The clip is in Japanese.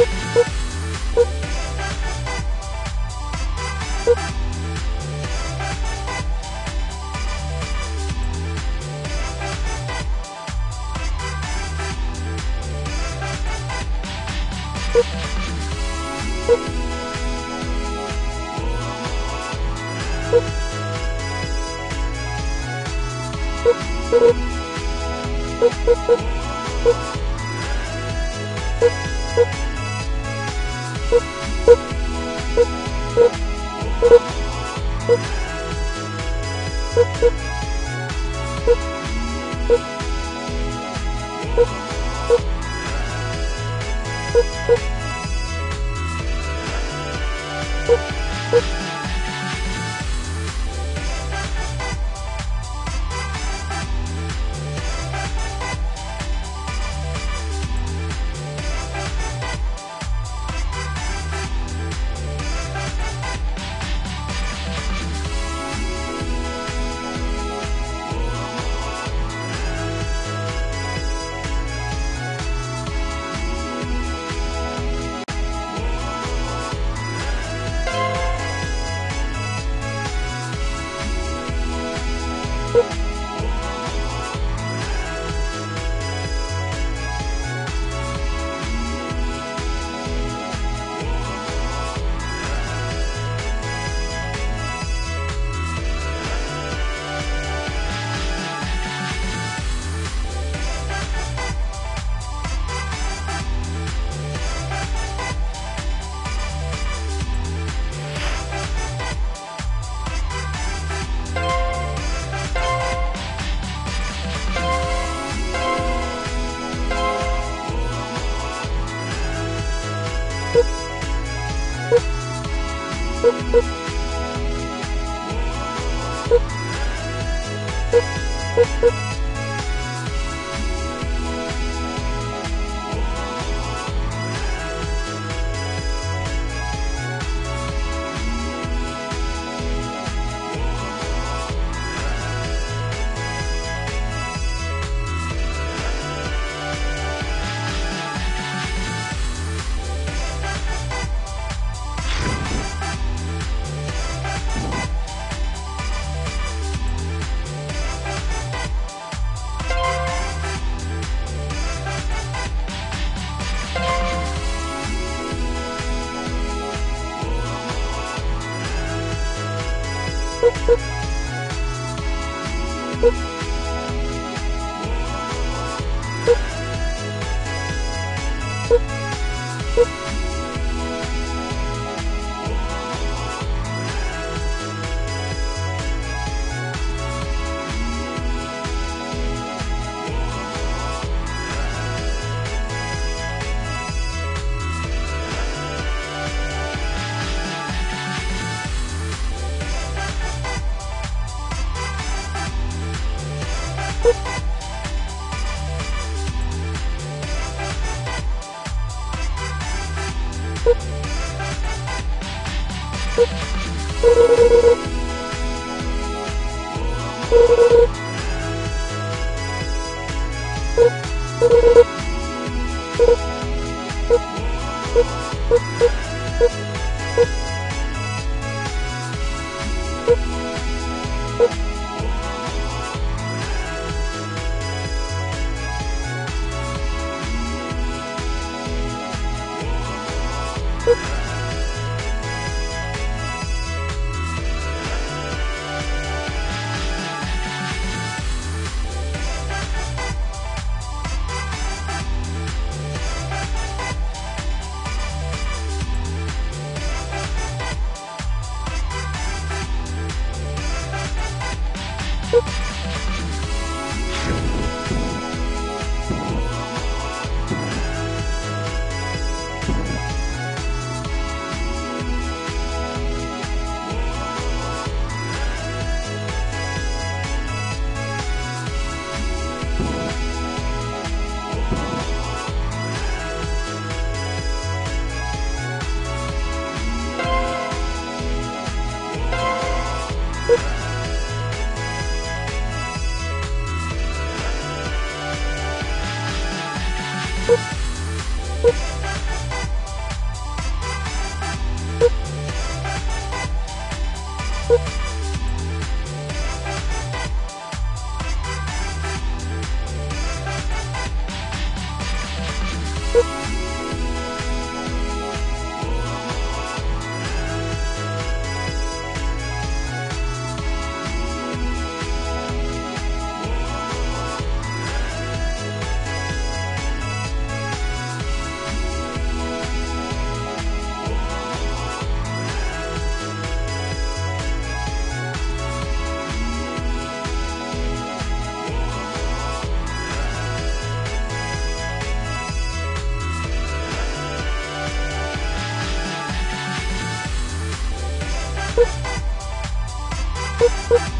Boop, boop. Boop, boop. Boop, boop, boop. Boop, boop. you. Boop, boop.